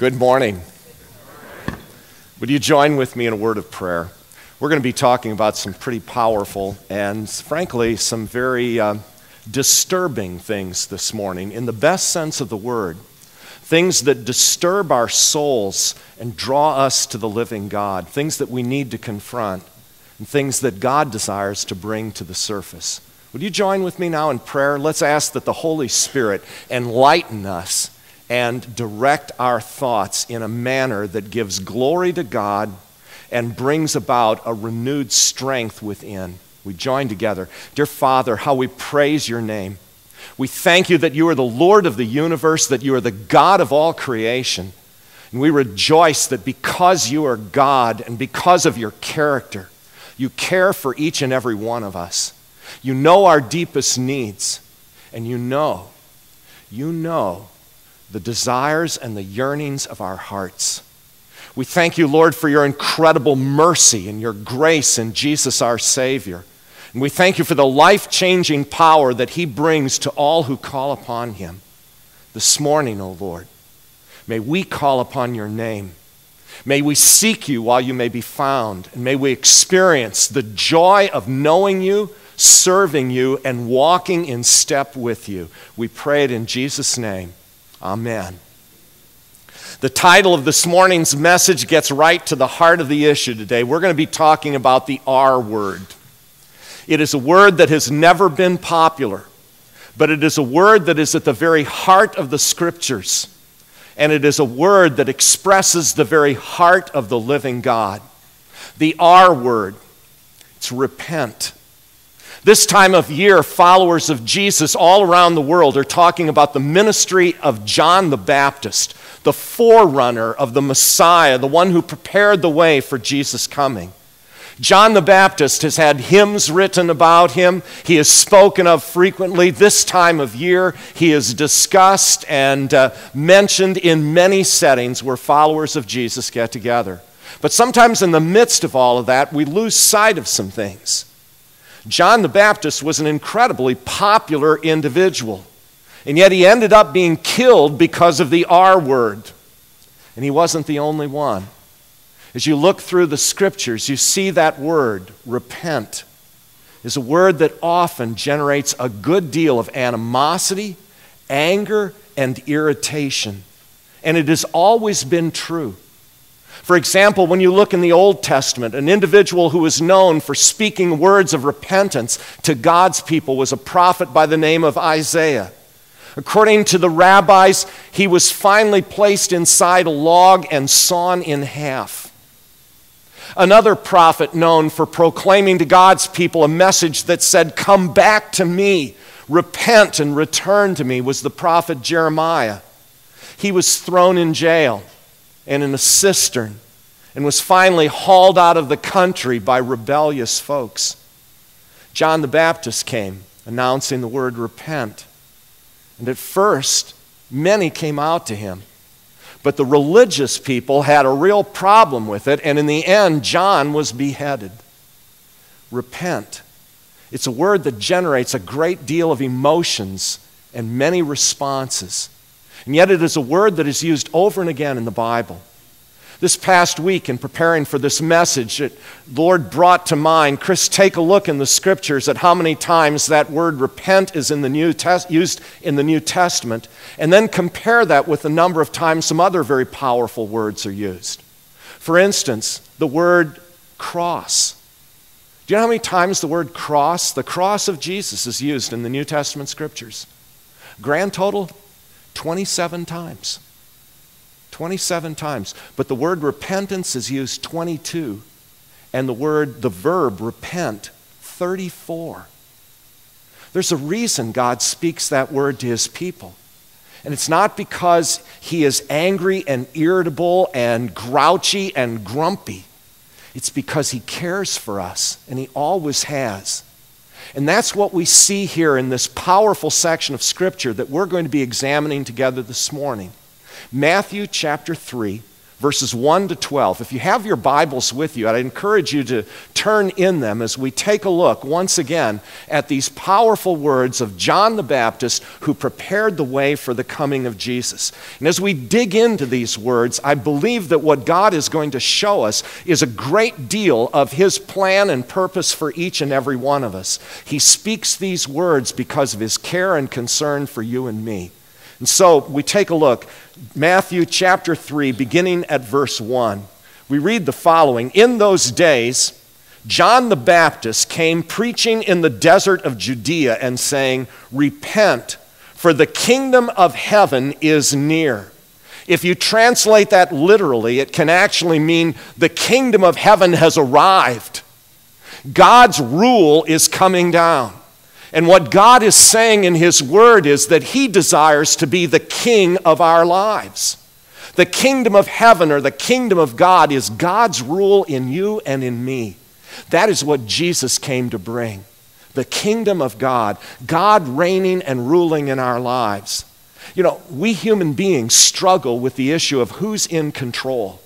Good morning. Would you join with me in a word of prayer? We're going to be talking about some pretty powerful and, frankly, some very uh, disturbing things this morning, in the best sense of the word. Things that disturb our souls and draw us to the living God, things that we need to confront, and things that God desires to bring to the surface. Would you join with me now in prayer? Let's ask that the Holy Spirit enlighten us and direct our thoughts in a manner that gives glory to God and brings about a renewed strength within. We join together. Dear Father, how we praise your name. We thank you that you are the Lord of the universe, that you are the God of all creation. And we rejoice that because you are God and because of your character, you care for each and every one of us. You know our deepest needs, and you know, you know the desires and the yearnings of our hearts. We thank you, Lord, for your incredible mercy and your grace in Jesus our Savior. And we thank you for the life changing power that he brings to all who call upon him. This morning, O oh Lord, may we call upon your name. May we seek you while you may be found. And may we experience the joy of knowing you, serving you, and walking in step with you. We pray it in Jesus' name. Amen. The title of this morning's message gets right to the heart of the issue today. We're going to be talking about the R word. It is a word that has never been popular, but it is a word that is at the very heart of the scriptures. And it is a word that expresses the very heart of the living God. The R word, it's repent. This time of year, followers of Jesus all around the world are talking about the ministry of John the Baptist, the forerunner of the Messiah, the one who prepared the way for Jesus' coming. John the Baptist has had hymns written about him. He is spoken of frequently. This time of year, he is discussed and uh, mentioned in many settings where followers of Jesus get together. But sometimes, in the midst of all of that, we lose sight of some things. John the Baptist was an incredibly popular individual, and yet he ended up being killed because of the R word. And he wasn't the only one. As you look through the scriptures, you see that word, repent, is a word that often generates a good deal of animosity, anger, and irritation. And it has always been true. For example, when you look in the Old Testament, an individual who was known for speaking words of repentance to God's people was a prophet by the name of Isaiah. According to the rabbis, he was finally placed inside a log and sawn in half. Another prophet known for proclaiming to God's people a message that said, Come back to me, repent and return to me, was the prophet Jeremiah. He was thrown in jail and in a cistern and was finally hauled out of the country by rebellious folks. John the Baptist came announcing the word repent. And at first, many came out to him. But the religious people had a real problem with it, and in the end, John was beheaded. Repent. It's a word that generates a great deal of emotions and many responses. And yet, it is a word that is used over and again in the Bible. This past week, in preparing for this message, that the Lord brought to mind, Chris, take a look in the scriptures at how many times that word repent is in the New Test, used in the New Testament, and then compare that with the number of times some other very powerful words are used. For instance, the word cross. Do you know how many times the word cross, the cross of Jesus, is used in the New Testament scriptures? Grand total 27 times. 27 times. But the word repentance is used 22, and the word, the verb repent, 34. There's a reason God speaks that word to his people. And it's not because he is angry and irritable and grouchy and grumpy. It's because he cares for us, and he always has. And that's what we see here in this powerful section of Scripture that we're going to be examining together this morning. Matthew chapter 3, verses 1 to 12. If you have your Bibles with you, I'd encourage you to turn in them as we take a look once again at these powerful words of John the Baptist who prepared the way for the coming of Jesus. And as we dig into these words, I believe that what God is going to show us is a great deal of his plan and purpose for each and every one of us. He speaks these words because of his care and concern for you and me. And so we take a look. Matthew chapter 3, beginning at verse 1. We read the following In those days, John the Baptist came preaching in the desert of Judea and saying, Repent, for the kingdom of heaven is near. If you translate that literally, it can actually mean the kingdom of heaven has arrived. God's rule is coming down. And what God is saying in His Word is that He desires to be the king of our lives. The kingdom of heaven or the kingdom of God is God's rule in you and in me. That is what Jesus came to bring. The kingdom of God, God reigning and ruling in our lives. You know, we human beings struggle with the issue of who's in control.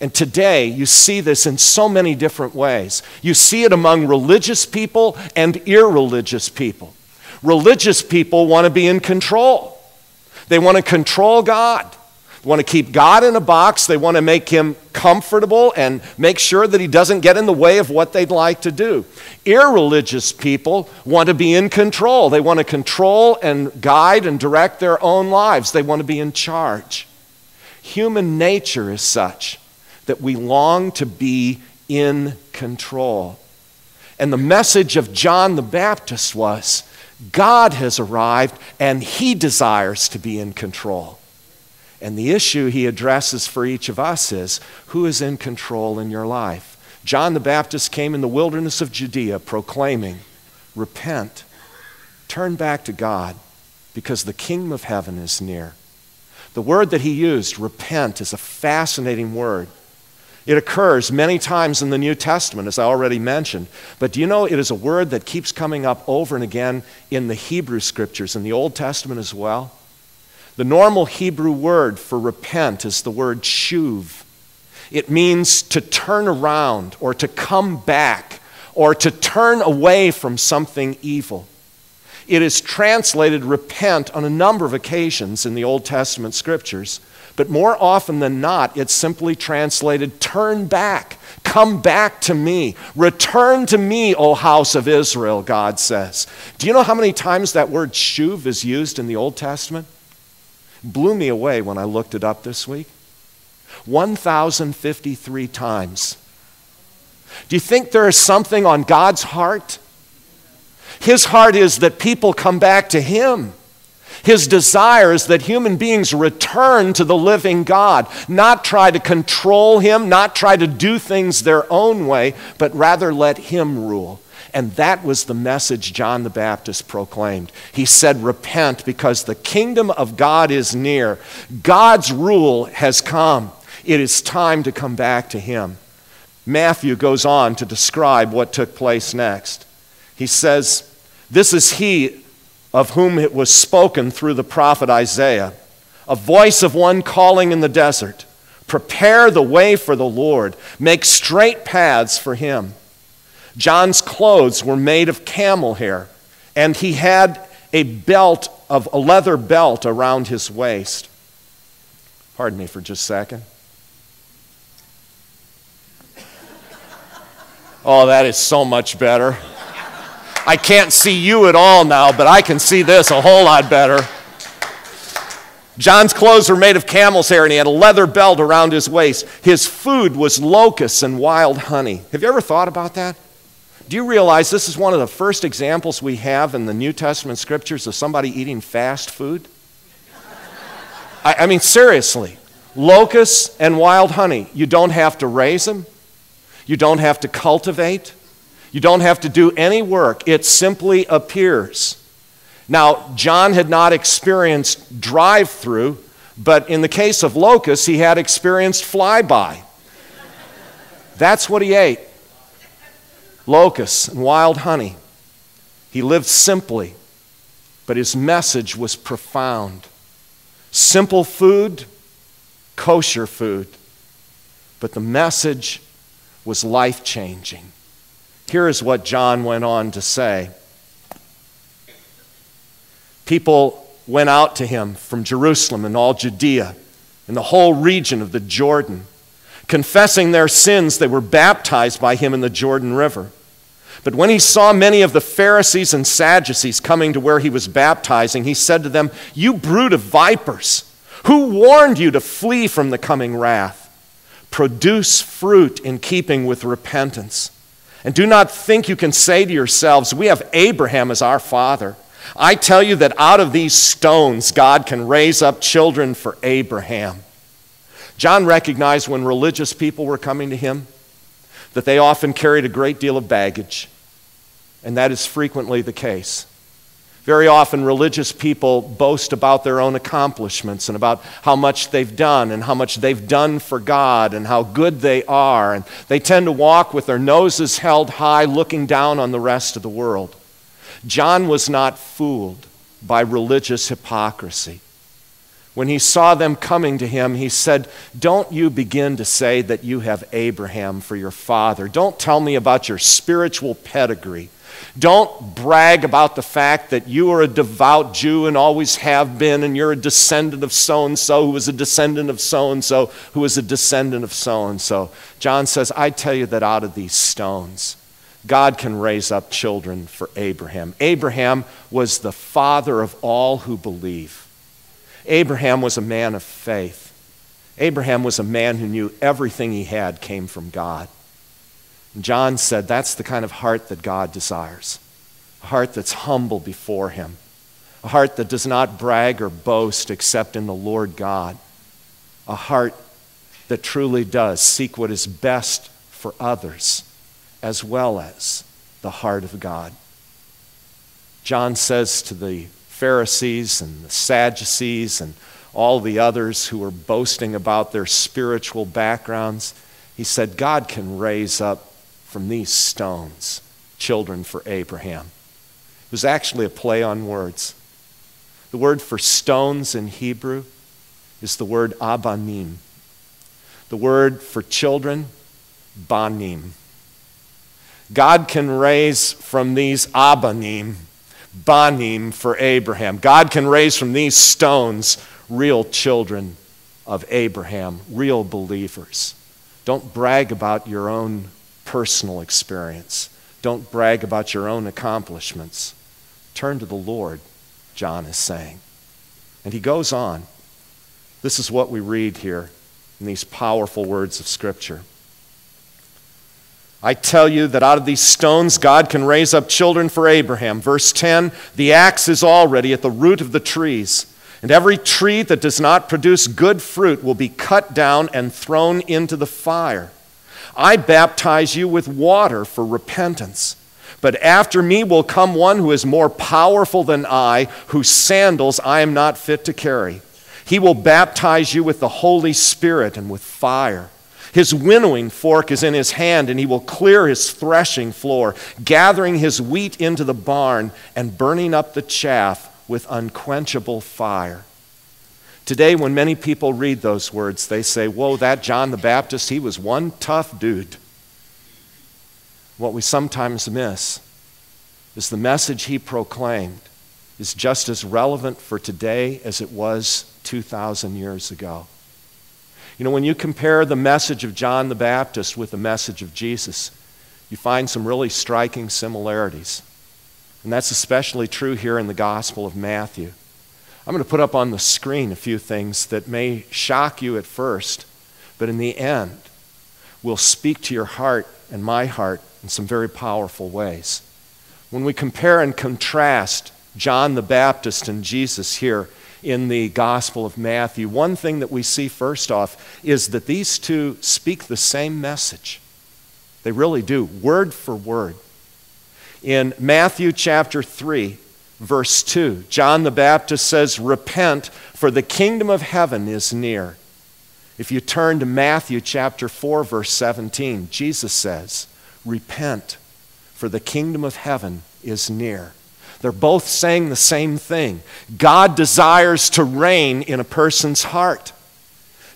And today, you see this in so many different ways. You see it among religious people and irreligious people. Religious people want to be in control, they want to control God. They want to keep God in a box. They want to make him comfortable and make sure that he doesn't get in the way of what they'd like to do. Irreligious people want to be in control. They want to control and guide and direct their own lives. They want to be in charge. Human nature is such that we long to be in control. And the message of John the Baptist was God has arrived and he desires to be in control. And the issue he addresses for each of us is who is in control in your life? John the Baptist came in the wilderness of Judea proclaiming, Repent, turn back to God, because the kingdom of heaven is near. The word that he used, repent, is a fascinating word. It occurs many times in the New Testament, as I already mentioned. But do you know it is a word that keeps coming up over and again in the Hebrew scriptures, in the Old Testament as well? The normal Hebrew word for repent is the word shuv. It means to turn around or to come back or to turn away from something evil. It is translated repent on a number of occasions in the Old Testament scriptures. But more often than not, it's simply translated turn back, come back to me, return to me, O house of Israel, God says. Do you know how many times that word shuv is used in the Old Testament? blew me away when I looked it up this week. 1,053 times. Do you think there is something on God's heart? His heart is that people come back to Him. His desire is that human beings return to the living God, not try to control Him, not try to do things their own way, but rather let Him rule. And that was the message John the Baptist proclaimed. He said, Repent because the kingdom of God is near. God's rule has come. It is time to come back to Him. Matthew goes on to describe what took place next. He says, This is He of whom it was spoken through the prophet Isaiah, a voice of one calling in the desert, Prepare the way for the Lord, make straight paths for him. John's clothes were made of camel hair, and he had a belt of a leather belt around his waist. Pardon me for just a second. Oh, that is so much better. I can't see you at all now, but I can see this a whole lot better. John's clothes were made of camel's hair, and he had a leather belt around his waist. His food was locusts and wild honey. Have you ever thought about that? Do you realize this is one of the first examples we have in the New Testament scriptures of somebody eating fast food? I, I mean, seriously. Locusts and wild honey. You don't have to raise them, you don't have to cultivate. You don't have to do any work, it simply appears. Now, John had not experienced drive through, but in the case of locusts, he had experienced flyby. That's what he ate locusts and wild honey. He lived simply, but his message was profound. Simple food, kosher food. but the message was life changing. Here is what John went on to say People went out to him from Jerusalem and all Judea and the whole region of the Jordan. Confessing their sins, they were baptized by him in the Jordan River. But when he saw many of the Pharisees and Sadducees coming to where he was baptizing, he said to them, You brood of vipers, who warned you to flee from the coming wrath? Produce fruit in keeping with repentance. And do not think you can say to yourselves, We have Abraham as our father. I tell you that out of these stones, God can raise up children for Abraham. John recognized when religious people were coming to him that they often carried a great deal of baggage, and that is frequently the case. Very often, religious people boast about their own accomplishments and about how much they've done and how much they've done for God and how good they are. And they tend to walk with their noses held high, looking down on the rest of the world. John was not fooled by religious hypocrisy. When he saw them coming to him, he said, Don't you begin to say that you have Abraham for your father. Don't tell me about your spiritual pedigree. Don't brag about the fact that you are a devout Jew and always have been, and you're a descendant of so and so who is a descendant of so and so who is a descendant of so and so. John says, I tell you that out of these stones, God can raise up children for Abraham. Abraham was the father of all who believe. Abraham was a man of faith. Abraham was a man who knew everything he had came from God. John said that's the kind of heart that God desires. A heart that's humble before him, a heart that does not brag or boast except in the Lord God, a heart that truly does seek what is best for others as well as the heart of God. John says to the Pharisees and the Sadducees and all the others who were boasting about their spiritual backgrounds, he said, God can raise up from these stones children for Abraham. It was actually a play on words. The word for stones in Hebrew is the word abanim. The word for children, banim. God can raise from these Abanim, Banim for Abraham. God can raise from these stones real children of Abraham, real believers. Don't brag about your own personal experience. Don't brag about your own accomplishments. Turn to the Lord, John is saying. And he goes on. This is what we read here in these powerful words of Scripture. I tell you that out of these stones God can raise up children for Abraham. Verse 10 The axe is already at the root of the trees, and every tree that does not produce good fruit will be cut down and thrown into the fire. I baptize you with water for repentance. But after me will come one who is more powerful than I, whose sandals I am not fit to carry. He will baptize you with the Holy Spirit and with fire. His winnowing fork is in his hand, and he will clear his threshing floor, gathering his wheat into the barn and burning up the chaff with unquenchable fire. Today, when many people read those words, they say, Whoa, that John the Baptist, he was one tough dude. What we sometimes miss is the message he proclaimed is just as relevant for today as it was 2,000 years ago. You know, when you compare the message of John the Baptist with the message of Jesus, you find some really striking similarities. And that's especially true here in the Gospel of Matthew. I'm going to put up on the screen a few things that may shock you at first, but in the end will speak to your heart and my heart in some very powerful ways. When we compare and contrast John the Baptist and Jesus here, in the Gospel of Matthew, one thing that we see first off is that these two speak the same message. They really do, word for word. In Matthew chapter 3, verse 2, John the Baptist says, Repent, for the kingdom of heaven is near. If you turn to Matthew chapter 4, verse 17, Jesus says, Repent, for the kingdom of heaven is near. They're both saying the same thing. God desires to reign in a person's heart.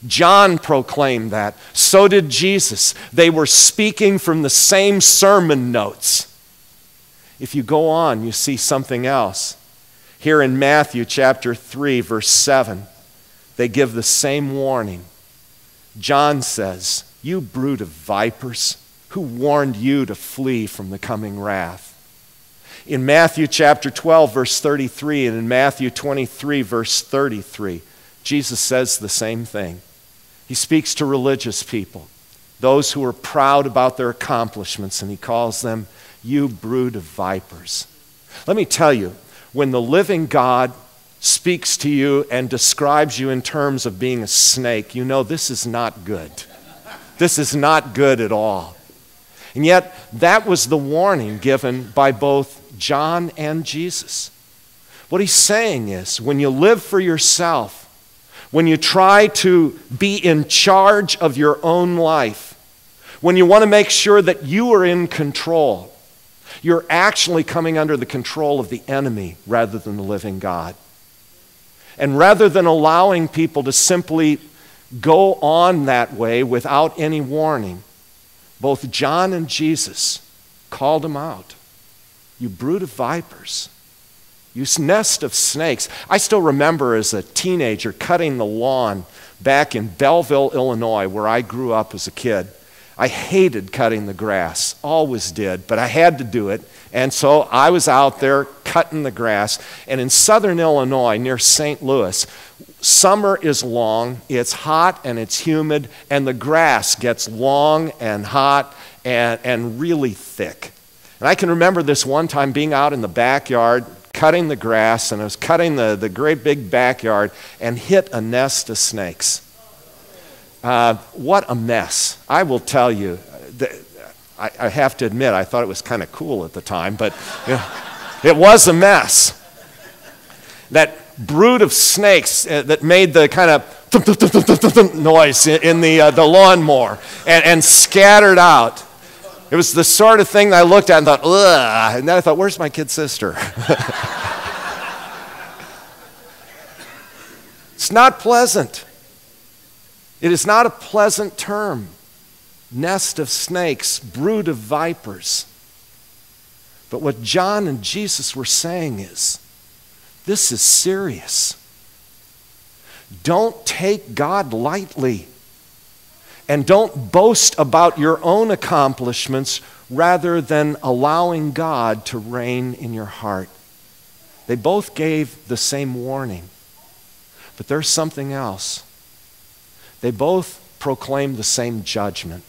John proclaimed that. So did Jesus. They were speaking from the same sermon notes. If you go on, you see something else. Here in Matthew chapter 3, verse 7, they give the same warning. John says, You brood of vipers, who warned you to flee from the coming wrath? In Matthew chapter 12, verse 33, and in Matthew 23, verse 33, Jesus says the same thing. He speaks to religious people, those who are proud about their accomplishments, and he calls them, You brood of vipers. Let me tell you, when the living God speaks to you and describes you in terms of being a snake, you know this is not good. This is not good at all. And yet, that was the warning given by both John and Jesus. What he's saying is when you live for yourself, when you try to be in charge of your own life, when you want to make sure that you are in control, you're actually coming under the control of the enemy rather than the living God. And rather than allowing people to simply go on that way without any warning, both John and Jesus called them out. You brood of vipers. You nest of snakes. I still remember as a teenager cutting the lawn back in Belleville, Illinois, where I grew up as a kid. I hated cutting the grass, always did, but I had to do it. And so I was out there cutting the grass. And in southern Illinois, near St. Louis, summer is long, it's hot and it's humid, and the grass gets long and hot and, and really thick. And I can remember this one time being out in the backyard cutting the grass, and I was cutting the, the great big backyard and hit a nest of snakes. Uh, what a mess. I will tell you. I, I have to admit, I thought it was kind of cool at the time, but you know, it was a mess. That brood of snakes uh, that made the kind of noise in the, uh, the lawnmower and, and scattered out. It was the sort of thing I looked at and thought, ugh. And then I thought, where's my kid sister? it's not pleasant. It is not a pleasant term. Nest of snakes, brood of vipers. But what John and Jesus were saying is this is serious. Don't take God lightly. And don't boast about your own accomplishments rather than allowing God to reign in your heart. They both gave the same warning, but there's something else. They both proclaim the same judgment.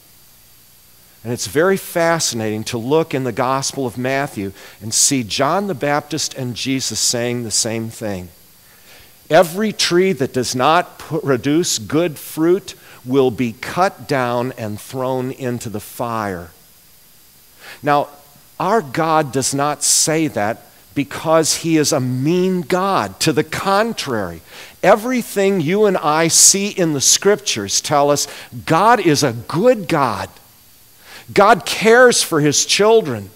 And it's very fascinating to look in the Gospel of Matthew and see John the Baptist and Jesus saying the same thing. Every tree that does not produce good fruit will be cut down and thrown into the fire. Now, our God does not say that because he is a mean God. To the contrary, everything you and I see in the scriptures tell us God is a good God. God cares for his children.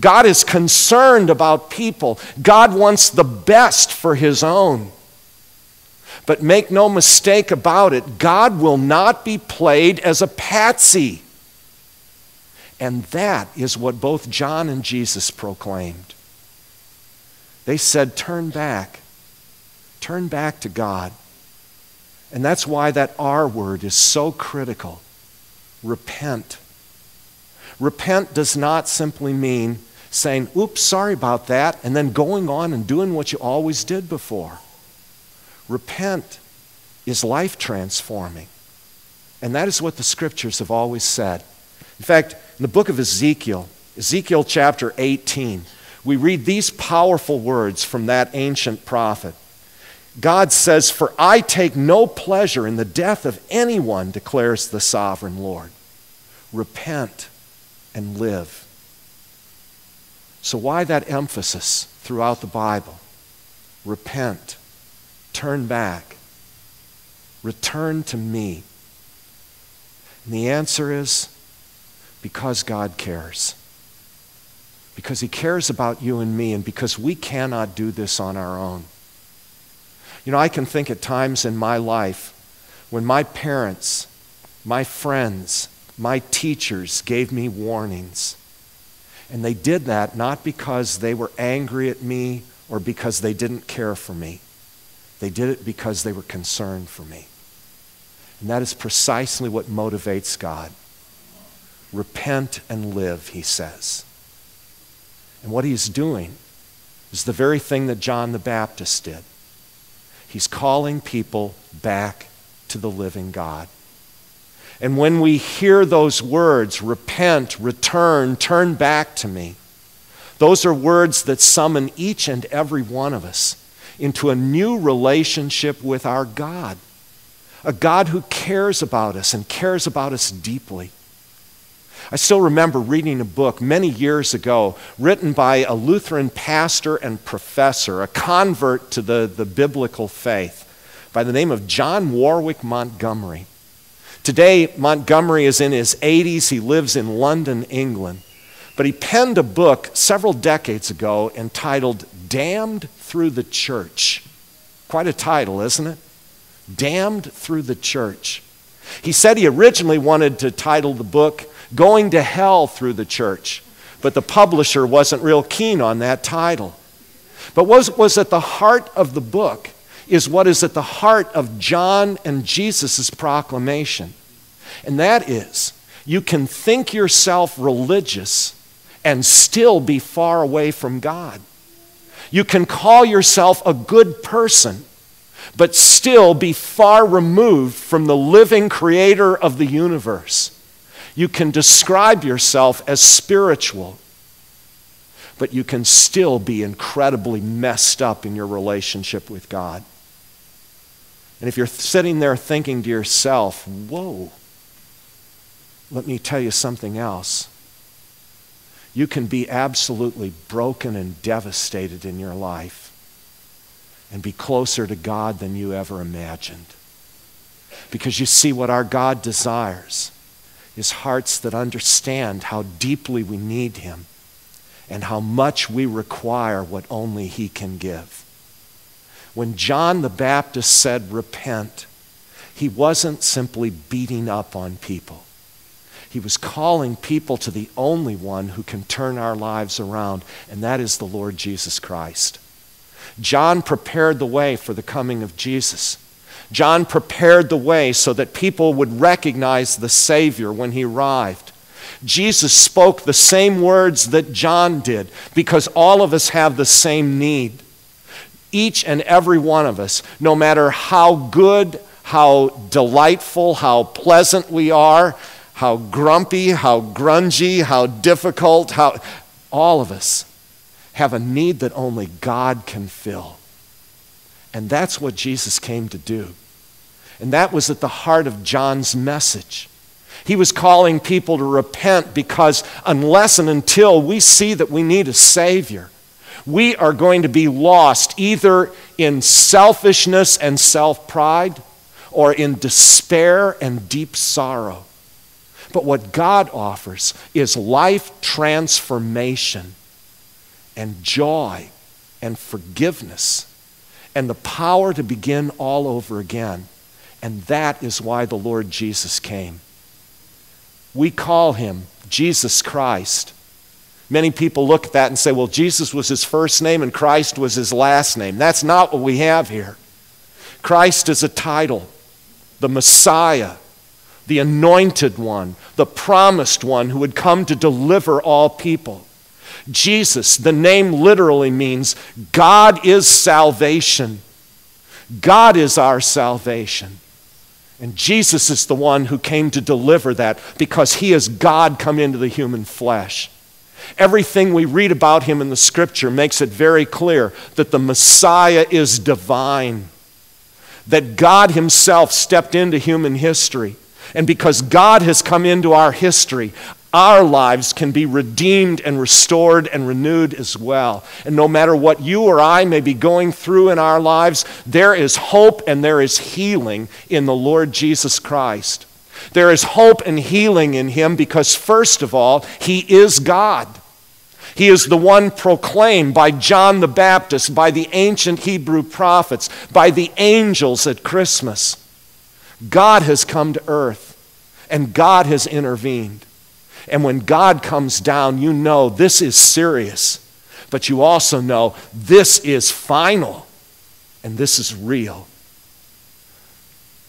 God is concerned about people. God wants the best for his own. But make no mistake about it, God will not be played as a patsy. And that is what both John and Jesus proclaimed. They said, Turn back. Turn back to God. And that's why that R word is so critical. Repent. Repent does not simply mean saying, oops, sorry about that, and then going on and doing what you always did before. Repent is life transforming. And that is what the scriptures have always said. In fact, in the book of Ezekiel, Ezekiel chapter 18, we read these powerful words from that ancient prophet. God says, For I take no pleasure in the death of anyone, declares the sovereign Lord. Repent and live. So, why that emphasis throughout the Bible? Repent Turn back. Return to me. And the answer is because God cares. Because He cares about you and me, and because we cannot do this on our own. You know, I can think at times in my life when my parents, my friends, my teachers gave me warnings. And they did that not because they were angry at me or because they didn't care for me. They did it because they were concerned for me. And that is precisely what motivates God. Repent and live, he says. And what he's doing is the very thing that John the Baptist did. He's calling people back to the living God. And when we hear those words, repent, return, turn back to me, those are words that summon each and every one of us into a new relationship with our God. A God who cares about us and cares about us deeply. I still remember reading a book many years ago written by a Lutheran pastor and professor, a convert to the, the biblical faith, by the name of John Warwick Montgomery. Today, Montgomery is in his 80s. He lives in London, England. But he penned a book several decades ago entitled Damned Through the Church. Quite a title, isn't it? Damned Through the Church. He said he originally wanted to title the book Going to Hell Through the Church, but the publisher wasn't real keen on that title. But what was at the heart of the book is what is at the heart of John and Jesus' proclamation. And that is, you can think yourself religious and still be far away from God. You can call yourself a good person, but still be far removed from the living creator of the universe. You can describe yourself as spiritual, but you can still be incredibly messed up in your relationship with God. And if you're sitting there thinking to yourself, whoa, let me tell you something else. You can be absolutely broken and devastated in your life and be closer to God than you ever imagined. Because you see, what our God desires is hearts that understand how deeply we need Him and how much we require what only He can give. When John the Baptist said, Repent, he wasn't simply beating up on people. He was calling people to the only one who can turn our lives around, and that is the Lord Jesus Christ. John prepared the way for the coming of Jesus. John prepared the way so that people would recognize the Savior when he arrived. Jesus spoke the same words that John did because all of us have the same need each and every one of us, no matter how good, how delightful, how pleasant we are, how grumpy, how grungy, how difficult, how all of us have a need that only God can fill. And that's what Jesus came to do. And that was at the heart of John's message. He was calling people to repent because unless and until we see that we need a Savior, we are going to be lost either in selfishness and self pride or in despair and deep sorrow. But what God offers is life transformation and joy and forgiveness and the power to begin all over again. And that is why the Lord Jesus came. We call him Jesus Christ Many people look at that and say, well, Jesus was his first name and Christ was his last name. That's not what we have here. Christ is a title, the Messiah, the anointed one, the promised one who would come to deliver all people. Jesus, the name literally means God is salvation. God is our salvation. And Jesus is the one who came to deliver that because he is God come into the human flesh. Everything we read about him in the scripture makes it very clear that the Messiah is divine, that God himself stepped into human history. And because God has come into our history, our lives can be redeemed and restored and renewed as well. And no matter what you or I may be going through in our lives, there is hope and there is healing in the Lord Jesus Christ. There is hope and healing in him because, first of all, he is God. He is the one proclaimed by John the Baptist, by the ancient Hebrew prophets, by the angels at Christmas. God has come to earth and God has intervened. And when God comes down, you know this is serious, but you also know this is final and this is real.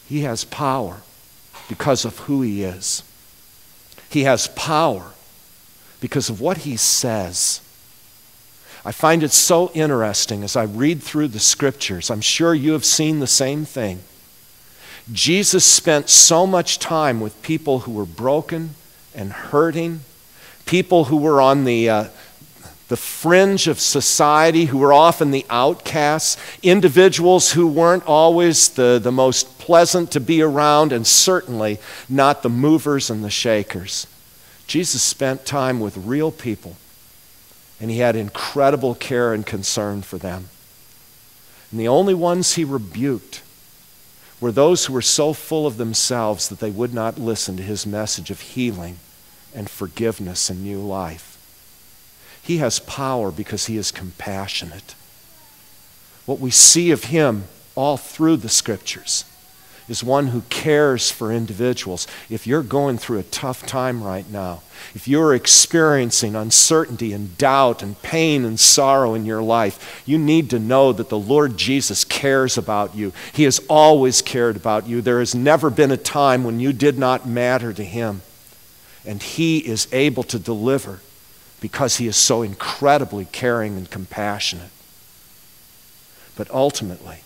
He has power because of who he is. He has power because of what he says. I find it so interesting as I read through the scriptures. I'm sure you have seen the same thing. Jesus spent so much time with people who were broken and hurting, people who were on the, uh, the fringe of society, who were often the outcasts, individuals who weren't always the, the most pleasant to be around, and certainly not the movers and the shakers. Jesus spent time with real people, and he had incredible care and concern for them. And the only ones he rebuked were those who were so full of themselves that they would not listen to his message of healing and forgiveness and new life. He has power because he is compassionate. What we see of him all through the scriptures is one who cares for individuals. If you're going through a tough time right now, if you're experiencing uncertainty and doubt and pain and sorrow in your life, you need to know that the Lord Jesus cares about you. He has always cared about you. There has never been a time when you did not matter to Him. And He is able to deliver because He is so incredibly caring and compassionate. But ultimately,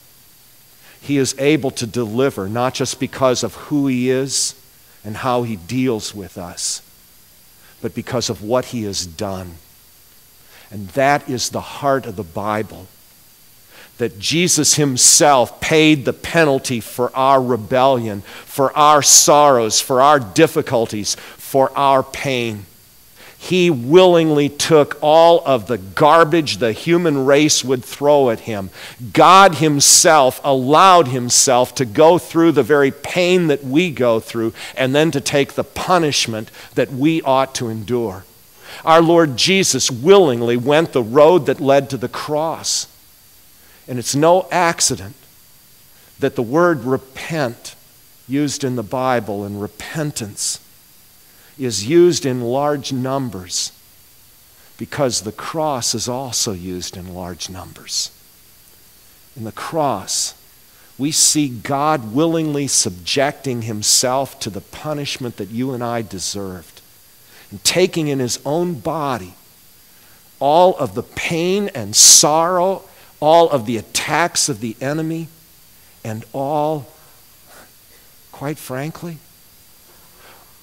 he is able to deliver, not just because of who He is and how He deals with us, but because of what He has done. And that is the heart of the Bible. That Jesus Himself paid the penalty for our rebellion, for our sorrows, for our difficulties, for our pain. He willingly took all of the garbage the human race would throw at him. God Himself allowed Himself to go through the very pain that we go through and then to take the punishment that we ought to endure. Our Lord Jesus willingly went the road that led to the cross. And it's no accident that the word repent, used in the Bible, and repentance, is used in large numbers because the cross is also used in large numbers. In the cross, we see God willingly subjecting himself to the punishment that you and I deserved and taking in his own body all of the pain and sorrow, all of the attacks of the enemy, and all, quite frankly,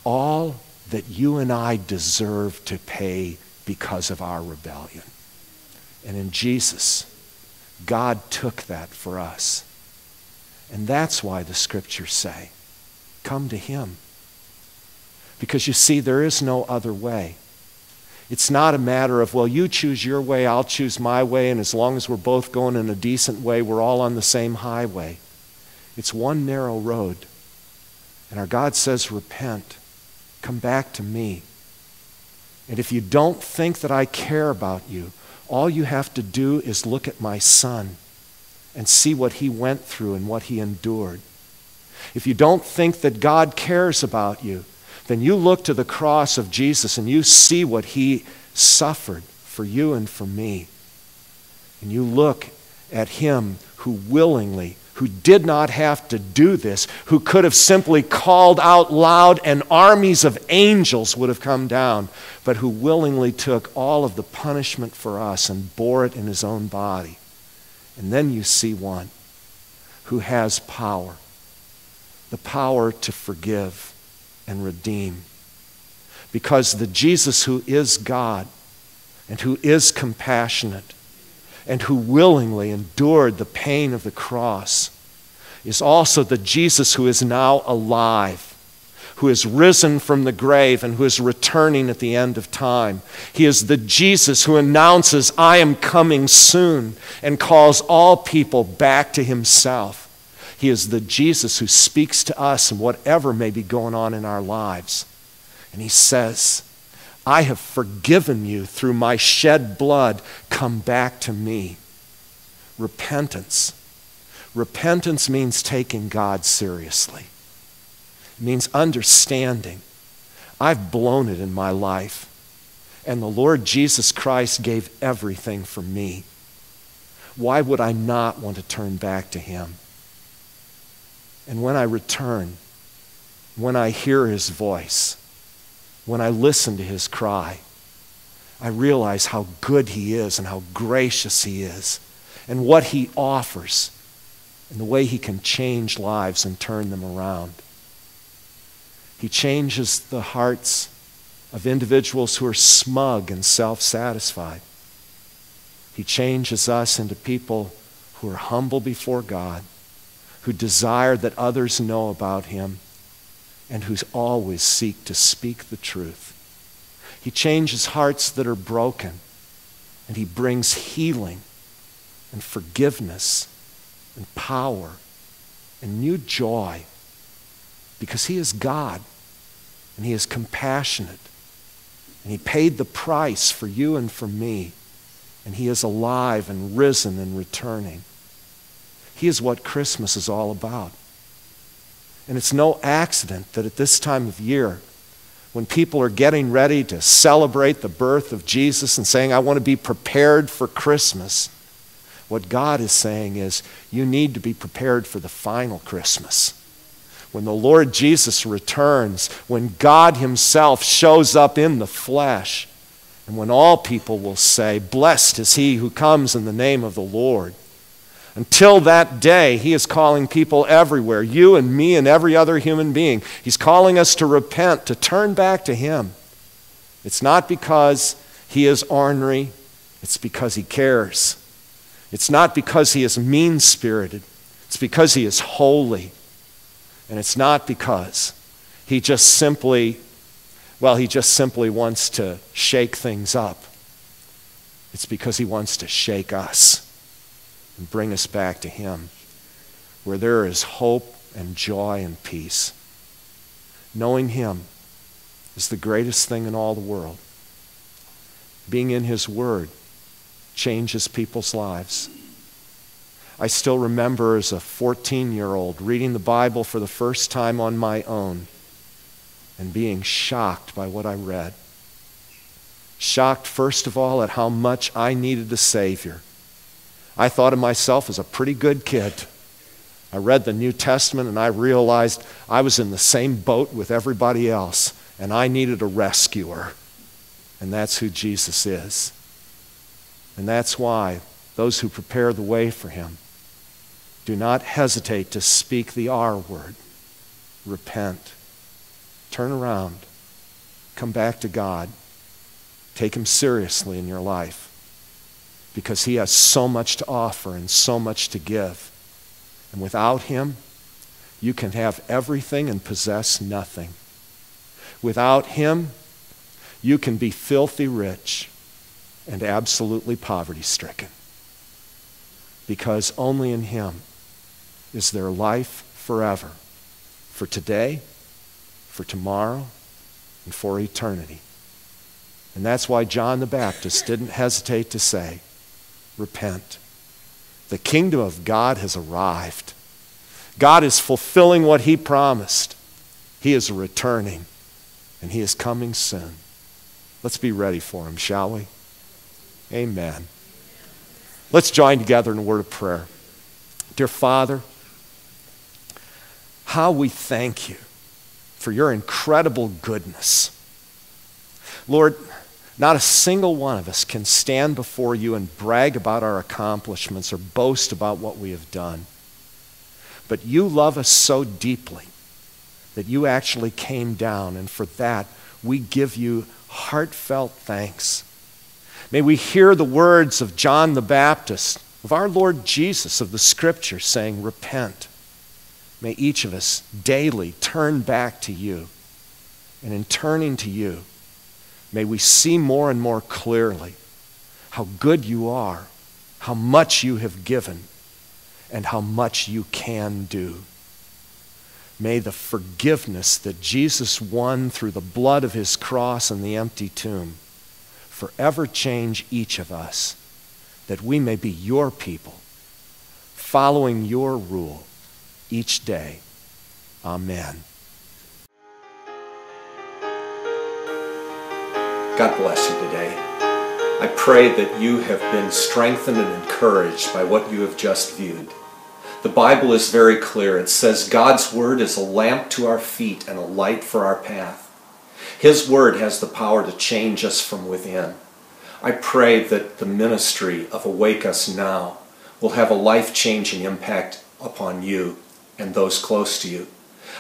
all that you and I deserve to pay because of our rebellion. And in Jesus, God took that for us. And that's why the scriptures say, come to Him. Because you see, there is no other way. It's not a matter of, well, you choose your way, I'll choose my way, and as long as we're both going in a decent way, we're all on the same highway. It's one narrow road. And our God says, repent. Come back to me. And if you don't think that I care about you, all you have to do is look at my son and see what he went through and what he endured. If you don't think that God cares about you, then you look to the cross of Jesus and you see what he suffered for you and for me. And you look at him who willingly who did not have to do this, who could have simply called out loud and armies of angels would have come down, but who willingly took all of the punishment for us and bore it in his own body. And then you see one who has power the power to forgive and redeem. Because the Jesus who is God and who is compassionate and who willingly endured the pain of the cross is also the Jesus who is now alive, who is risen from the grave and who is returning at the end of time. He is the Jesus who announces, I am coming soon, and calls all people back to himself. He is the Jesus who speaks to us in whatever may be going on in our lives. And he says, I have forgiven you through my shed blood. Come back to me. Repentance. Repentance means taking God seriously. It means understanding. I've blown it in my life. And the Lord Jesus Christ gave everything for me. Why would I not want to turn back to Him? And when I return, when I hear His voice, when I listen to His cry, I realize how good He is and how gracious He is and what He offers and the way He can change lives and turn them around. He changes the hearts of individuals who are smug and self satisfied. He changes us into people who are humble before God, who desire that others know about Him, and who always seek to speak the truth. He changes hearts that are broken, and He brings healing and forgiveness and power and new joy because He is God and He is compassionate and He paid the price for you and for me and He is alive and risen and returning. He is what Christmas is all about. And it's no accident that at this time of year, when people are getting ready to celebrate the birth of Jesus and saying, I want to be prepared for Christmas, what God is saying is, you need to be prepared for the final Christmas. When the Lord Jesus returns, when God Himself shows up in the flesh, and when all people will say, Blessed is He who comes in the name of the Lord. Until that day, He is calling people everywhere, you and me and every other human being. He's calling us to repent, to turn back to Him. It's not because He is ornery, it's because He cares. It's not because he is mean spirited, it's because he is holy. And it's not because he just simply, well, he just simply wants to shake things up. It's because he wants to shake us and bring us back to him, where there is hope and joy and peace. Knowing him is the greatest thing in all the world. Being in his word changes people's lives. I still remember as a 14 year old reading the Bible for the first time on my own and being shocked by what I read. Shocked, first of all, at how much I needed a Savior. I thought of myself as a pretty good kid. I read the New Testament and I realized I was in the same boat with everybody else and I needed a rescuer. And that's who Jesus is. And that's why those who prepare the way for him do not hesitate to speak the R word. Repent. Turn around. Come back to God. Take him seriously in your life because he has so much to offer and so much to give. And without him, you can have everything and possess nothing. Without him, you can be filthy rich and absolutely poverty stricken. Because only in Him is there life forever, for today, for tomorrow, and for eternity. And that's why John the Baptist didn't hesitate to say, Repent. The kingdom of God has arrived. God is fulfilling what He promised. He is returning, and He is coming soon. Let's be ready for Him, shall we? Amen. Let's join together in a word of prayer. Dear Father, how we thank you for your incredible goodness. Lord, not a single one of us can stand before you and brag about our accomplishments or boast about what we have done. But you love us so deeply that you actually came down, and for that we give you heartfelt thanks. May we hear the words of John the Baptist, of our Lord Jesus, of the Scripture saying, Repent. May each of us daily turn back to you. And in turning to you, may we see more and more clearly how good you are, how much you have given, and how much you can do. May the forgiveness that Jesus won through the blood of his cross and the empty tomb forever change each of us, that we may be your people, following your rule each day. Amen. God bless you today. I pray that you have been strengthened and encouraged by what you have just viewed. The Bible is very clear. It says God's Word is a lamp to our feet and a light for our path. His Word has the power to change us from within. I pray that the ministry of Awake Us Now will have a life changing impact upon you and those close to you.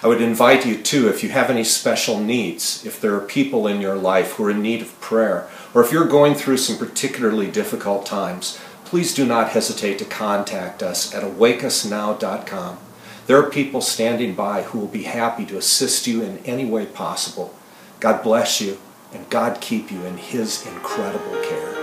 I would invite you too, if you have any special needs, if there are people in your life who are in need of prayer, or if you're going through some particularly difficult times, please do not hesitate to contact us at awakeusnow.com. There are people standing by who will be happy to assist you in any way possible. God bless you, and God keep you in His incredible care.